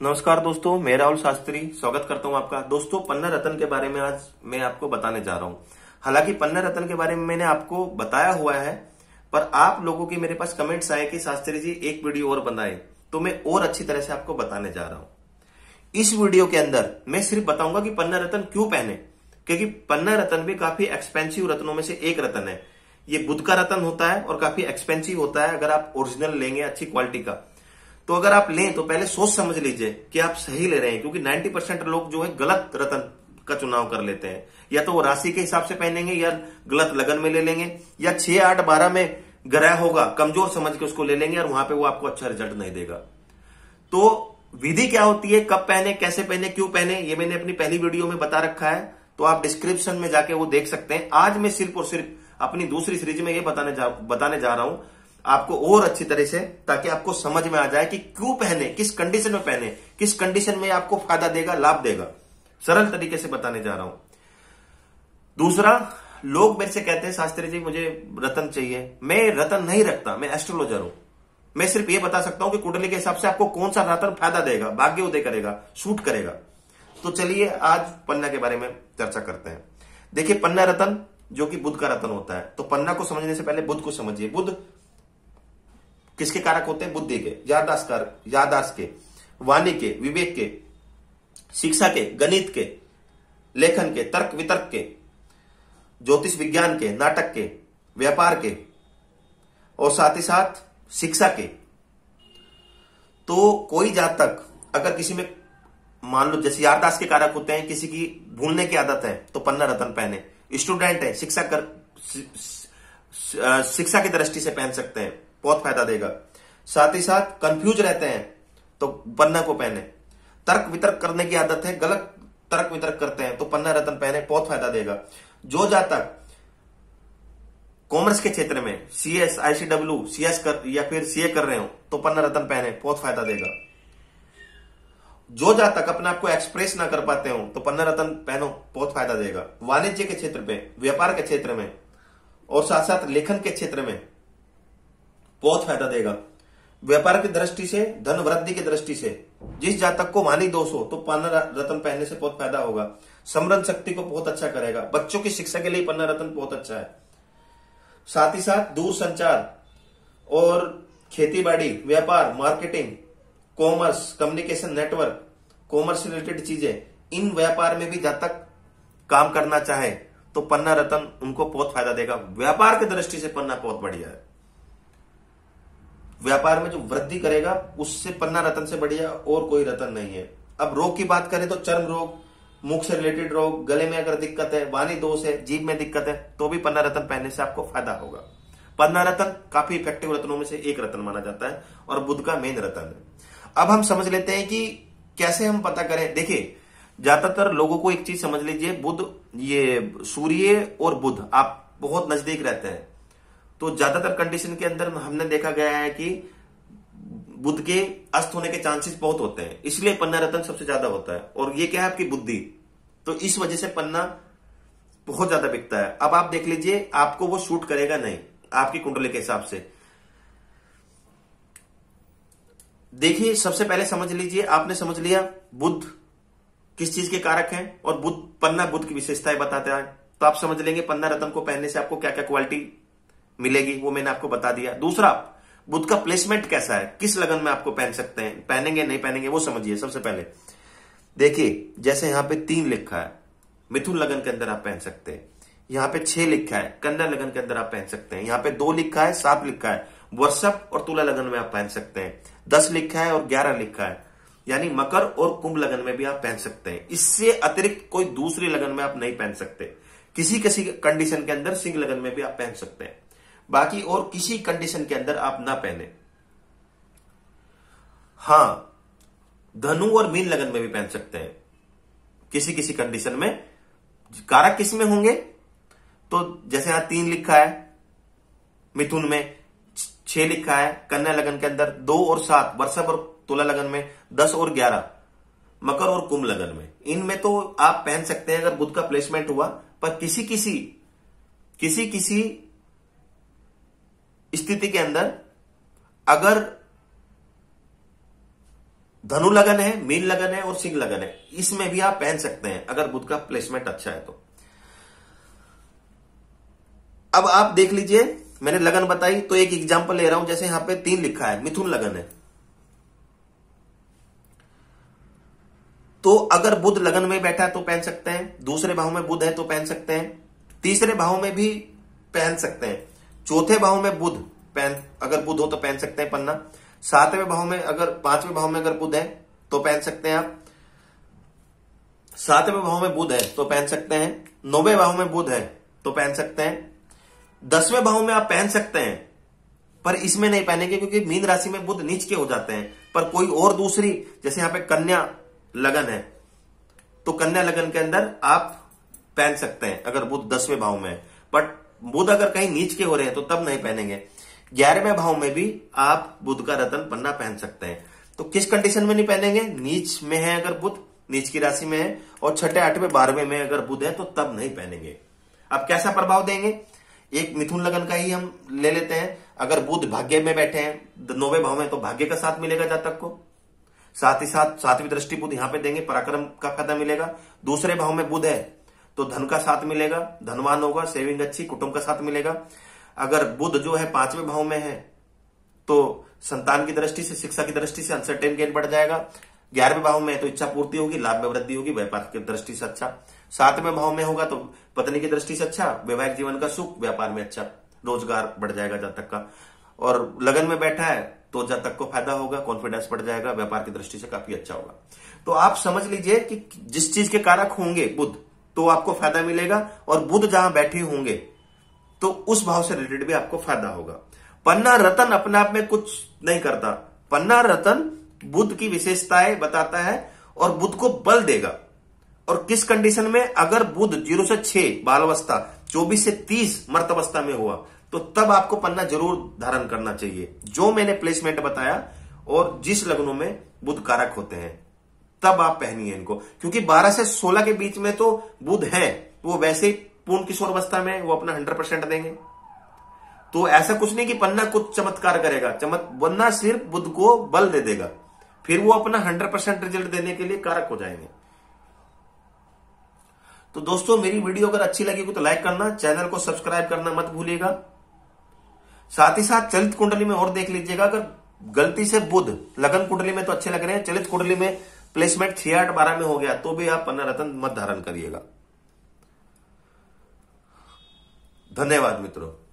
नमस्कार दोस्तों मैं राहुल शास्त्री, स्वागत करता हूँ आपका। दोस्तों पन्ना रतन के बारे में आज मैं आपको बताने जा रहा हूँ। हालाँकि पन्ना रतन के बारे में मैंने आपको बताया हुआ है, पर आप लोगों के मेरे पास कमेंट्स आए कि शास्त्री जी एक वीडियो और बनाए तो मैं और अच्छी तरह से आपको बताने जा रहा हूँ। इस वीडियो के अंदर मैं सिर्फ़ बताऊँगा कि पन्ना रतन क्यों पहने, क्योंकि पन्ना रतन भी काफ़ी एक्सपेंसिव रत्नों में से एक रतन है। ये बुद्ध का रतन होता है और काफ़ी एक्सपेंसिव होता है, अगर आप ओरिजिनल लेंगे अच्छी क्वालिटी का। तो अगर आप लें तो पहले सोच समझ लीजिए कि आप सही ले रहे हैं, क्योंकि 90 परसेंट लोग जो है गलत रतन का चुनाव कर लेते हैं। या तो वो राशि के हिसाब से पहनेंगे, या गलत लगन में ले लेंगे, या छह आठ बारह में ग्रह होगा, कमज़ोर समझ के उसको ले लेंगे, और वहाँ पे वो आपको अच्छा रिज़ल्ट नहीं देगा। तो विधि क्या होती है? कब पहने, कैसे पहने, क्यों पहने? ये मैंने अपनी पहली वीडियो में बता रखा है तो आप डिस्क्रिप्शन में जाके वो देख सकते हैं। आज मैं सिर्फ़ और सिर्फ़ अपनी दूसरी सीरीज़ में ये बताने जा बताने जा रहा हूँ आपको और अच्छी तरह से, ताकि आपको समझ में आ जाए कि क्यों पहने, किस कंडीशन में पहने, किस कंडीशन में आपको फ़ायदा देगा, लाभ देगा। सरल तरीके से बताने जा रहा हूँ। दूसरा, लोग मेरे से कहते हैं, शास्त्री जी, मुझे रतन चाहिए। मैं रतन नहीं रखता, मैं एस्ट्रोलॉजर हूँ। मैं सिर्फ़ ये बता सकता हूँ कि कुंडली के हिसाब से आपको कौन सा रतन फ़ायदा देगा, भाग्य उदय करेगा, सूट करेगा। तो चलिए, आज पन्ना के बारे में चर्चा करते हैं। देखिए, पन्ना रतन, जो कि बुद्ध का रतन होता है तो पन्ना को समझने से पहले बुद्ध को समझिए। बुद्ध किसके कारक होते हैं? बुद्धि के यादाश्त यादाश्त के, वाणी के, विवेक के, शिक्षा के, गणित के, लेखन के, तर्क वितर्क के, ज्योतिष विज्ञान के, नाटक के, व्यापार के, और साथ ही साथ शिक्षा के। तो कोई जातक, अगर किसी में, मान लो जैसे यारदास के कारक होते हैं, किसी की भूलने की आदत है तो पन्ना रतन पहने। स्टूडेंट है शिक्षा कर शिक्षा की दृष्टि से पहन सकते हैं। बहुत फ़ायदा देगा। साथ ही साथ कंफ्यूज रहते हैं तो पन्ना को पहने। तर्क वितर्क करने की आदत है, गलत तर्क वितर्क करते हैं तो पन्ना रतन पहने, बहुत फ़ायदा देगा। जो जातक कॉमर्स के क्षेत्र में सीएस आईसीडब्ल्यू सीएस कर, या फिर सीए कर रहे हो तो पन्ना रतन पहने, बहुत फ़ायदा देगा। जो जातक अपने आप को एक्सप्रेस ना कर पाते हो तो पन्ना रतन पहनो, बहुत फ़ायदा देगा। वाणिज्य के क्षेत्र में, व्यापार के क्षेत्र में, और साथ साथ लेखन के क्षेत्र में बहुत फ़ायदा देगा। व्यापार की दृष्टि से धन वृद्धि की दृष्टि से। जिस जातक को मानी दोष हो तो पन्ना रतन पहनने से बहुत फ़ायदा होगा। समरण शक्ति को बहुत अच्छा करेगा। बच्चों की शिक्षा के लिए पन्ना रतन बहुत अच्छा है। साथ ही साथ दूर संचार और खेती बाड़ी व्यापार, marketing, commerce, communication network, commerce related चीज़ें, इन व्यापार में भी जब तक काम करना चाहे तो पन्ना रतन उनको बहुत फ़ायदा देगा। व्यापार की दृष्टि से पन्ना बहुत बढ़िया है। व्यापार में जो वृद्धि करेगा, उससे पन्ना रतन से बढ़िया और कोई रतन नहीं है। अब रोग की बात करें तो चर्म रोग, मुख से रिलेटेड रोग, गले में अगर दिक्कत है, वाणी दोष है, जीभ में दिक्कत है तो भी पन्ना रतन पहनने से आपको फ़ायदा होगा। पन्ना रतन काफ़ी इफ़ेक्टिव रत्नों में से एक रतन माना जाता है और बुद्ध का मेन रतन है। अब हम समझ लेते हैं कि कैसे हम पता करें, देखिए, ज़्यादातर लोगों को एक चीज़ समझ लीजिए, बुद्ध, ये सूर्य और बुद्ध, आप बहुत नज़दीक रहते हैं। तो ज़्यादातर कंडीशन के अंदर हमने देखा गया है कि बुद्ध के अस्त होने के चांसेस बहुत होते हैं। इसलिए पन्ना रतन सबसे ज़्यादा होता है। और ये क्या है आपकी बुद्धि? तो इस वजह से पन्ना बहुत ज़्यादा बिकता है। अब आप देख लीजिए, आपको वो शूट करेगा नहीं, आपकी कुंडली के हिसाब से। देखिए, सबसे पहले समझ लीजिए, आपने समझ लिया, बुद्ध किस चीज़ के कारक हैं और बुद्ध, पन्ना बुद्ध की विशेषताएँ बताते हैं। तो आप समझ लेंगे पन्ना रतन को पहनने से आपको क्या क्या क्वालिटी मिलेगी, वो मैंने आपको बता दिया। दूसरा, बुद्ध का प्लेसमेंट कैसा है? किस लगन में आपको पहन सकते हैं? पहनेंगे, नहीं पहनेंगे, वो समझिए सबसे पहले। देखिए, जैसे यहाँ पे तीन लिखा है, मिथुन लगन के अंदर आप पहन सकते हैं। यहाँ पे छह लिखा है कन्या लगन के अंदर आप पहन सकते हैं। यहाँ पे दो लिखा है, सात लिखा है, वर्षप और तुला लगन में आप पहन सकते हैं। दस लिखा है और ग्यारह लिखा है। यानी मकर और कुंभ लगन में भी आप पहन सकते हैं। इससे अतिरिक्त कोई दूसरे लगन में आप नहीं पहन सकते। किसी किसी कंडीशन के अंदर सिंह लगन में भी आप पहन सकते हैं। बाकी और किसी कंडीशन के अंदर आप ना पहने। हाँ, धनु और मीन लगन में भी पहन सकते हैं। किसी किसी कंडीशन में। कारक किसमें होंगे? तो जैसे यहाँ तीन लिखा है, मिथुन में छह लिखा है, कन्या लगन के अंदर दो और सात वर्षभ और तुला लगन में दस और ग्यारह, मकर और कुंभ लगन में। इनमें तो आप पहन सकते हैं अगर बुद्ध का प्लेसमेंट हुआ, पर किसी किसी किसी किसी स्थिति के अंदर अगर धनु लगन है, मीन लगन है और सिंह लगन है, इसमें भी आप पहन सकते हैं, अगर बुद्ध का प्लेसमेंट अच्छा है तो। अब आप देख लीजिए, मैंने लगन बताई तो एक एग्जांपल ले रहा हूँ, जैसे यहाँ पे तीन लिखा है, मिथुन लगन है। तो अगर बुध लगन में बैठा है तो पहन सकते हैं, दूसरे भाव में बुध है तो पहन सकते हैं, तीसरे भाव में भी पहन सकते हैं। चौथे भाव में बुध पहन अगर बुध हो तो पहन सकते हैं पन्ना। सातवें भाव में अगर, पाँचवें भाव में अगर बुध है तो पहन सकते हैं आप। सातवें भाव में बुध है तो पहन सकते हैं। नौवे भाव में बुध है तो पहन सकते हैं। दसवें भाव में आप पहन सकते हैं, पर इसमें नहीं पहनेंगे, क्योंकि मीन राशि में बुध नीच के हो जाते हैं। पर कोई और दूसरी, जैसे यहाँ पे कन्या लगन है तो कन्या लगन के अंदर आप पहन सकते हैं, अगर बुध दसवें भाव में बट बुद्ध अगर कहीं नीच के हो रहे हैं तो तब नहीं पहनेंगे। ग्यारहवें भाव में भी आप बुध का रतन पन्ना पहन सकते हैं। तो किस कंडीशन में नहीं पहनेंगे? नीच में है अगर बुध नीच की राशि में है, और छठे, आठवें, बारहवें में अगर बुध है तो तब नहीं पहनेंगे। अब कैसा प्रभाव देंगे? एक मिथुन लगन का ही हम ले लेते हैं। अगर बुध भाग्य में बैठे हैं नौवे भाव में तो भाग्य का साथ मिलेगा जातक को। साथ ही साथ, सातवीं दृष्टि बुद्ध यहाँ पे देंगे, पराक्रम का फ़ायदा मिलेगा। दूसरे भाव में बुध है तो धन का साथ मिलेगा, धनवान होगा, सेविंग अच्छी, कुटुंब का साथ मिलेगा। अगर बुद्ध जो है पाँचवें भाव में है तो संतान की दृष्टि से, शिक्षा की दृष्टि से अनसर्टेन गेन बढ़ जाएगा। ग्यारहवें भाव में तो इच्छा पूर्ति होगी, लाभ में वृद्धि होगी, व्यापार की दृष्टि से अच्छा। सातवें भाव में होगा तो पत्नी की दृष्टि से अच्छा वैवाहिक जीवन का सुख, व्यापार में अच्छा। रोज़गार बढ़ जाएगा जब तक का। और लगन में बैठा है तो जब तक को फ़ायदा होगा कॉन्फिडेंस बढ़ जाएगा, व्यापार की दृष्टि से काफ़ी अच्छा होगा। तो आप समझ लीजिए कि जिस चीज़ के कारक होंगे बुद्ध तो आपको फ़ायदा मिलेगा और बुद्ध जहाँ बैठे होंगे तो उस भाव से रिलेटेड भी आपको फ़ायदा होगा। पन्ना रतन अपने आप में कुछ नहीं करता। पन्ना रतन बुद्ध की विशेषताएँ बताता है और बुद्ध को बल देगा। और किस कंडीशन में? अगर बुद्ध ज़ीरो से छह बाल अवस्था चौबीस से तीस मर्त अवस्था में हुआ तो तब आपको पन्ना ज़रूर धारण करना चाहिए। जो मैंने प्लेसमेंट बताया और जिस लग्नों में बुद्ध कारक होते हैं। तब आप पहनिए इनको। क्योंकि 12 से 16 के बीच में तो बुद्ध है। वो वैसे ही पूर्ण किशोर अवस्था में वो अपना 100 परसेंट देंगे। तो ऐसा कुछ नहीं कि पन्ना कुछ चमत्कार करेगा। चमत पन्ना सिर्फ़ बुद्ध को बल दे देगा। फिर वो अपना 100 परसेंट रिज़ल्ट देने के लिए कारक हो जाएँगे। तो दोस्तों, मेरी वीडियो अगर अच्छी लगी तो लाइक करना, चैनल को सब्सक्राइब करना मत भूलिएगा। साथ ही साथ चलित कुंडली में और देख लीजिएगा। अगर गलती से बुध लगन कुंडली में तो अच्छे लग रहे हैं, चलित कुंडली में प्लेसमेंट छह आठ बारह में हो गया तो भी आप पन्ना रतन मत धारण करिएगा। धन्यवाद मित्रों।